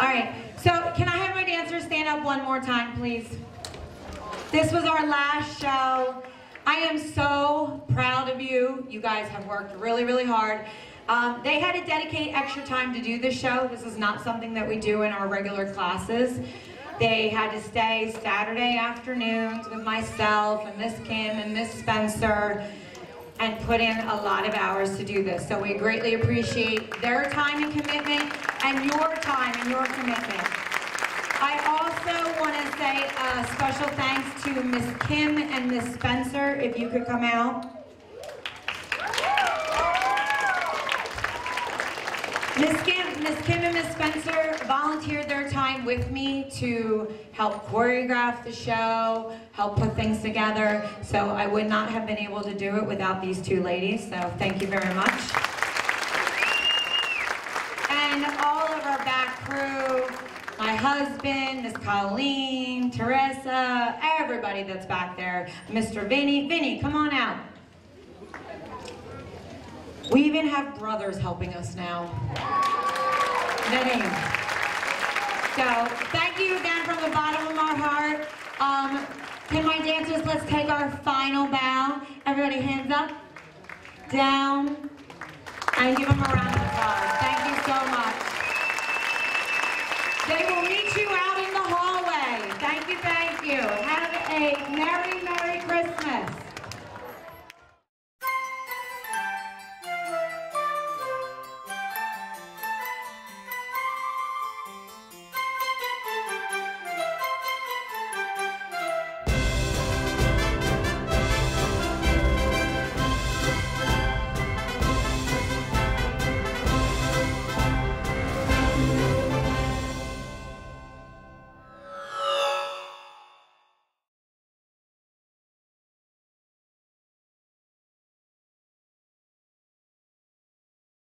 All right, so can I have my dancers stand up one more time, please? This was our last show. I am so proud of you. You guys have worked really, really hard. Um, they had to dedicate extra time to do this show. This is not something that we do in our regular classes. They had to stay Saturday afternoons with myself and Miss Kim and Miss Spencer and put in a lot of hours to do this. So we greatly appreciate their time and commitment and your time and your commitment. I also want to say a special thanks to Miss Kim and Miss Spencer, if you could come out. Miss Kim, Miss Kim and Miss Spencer volunteered their time with me to help choreograph the show, help put things together. So I would not have been able to do it without these two ladies. So thank you very much. All of our back crew, my husband, Miss Colleen, Teresa, everybody that's back there, Mr. Vinny. Vinny, come on out. We even have brothers helping us now. Vinny. So, thank you again from the bottom of our heart. Um, can my dancers, let's take our final bow. Everybody hands up, down, and give them a round Mary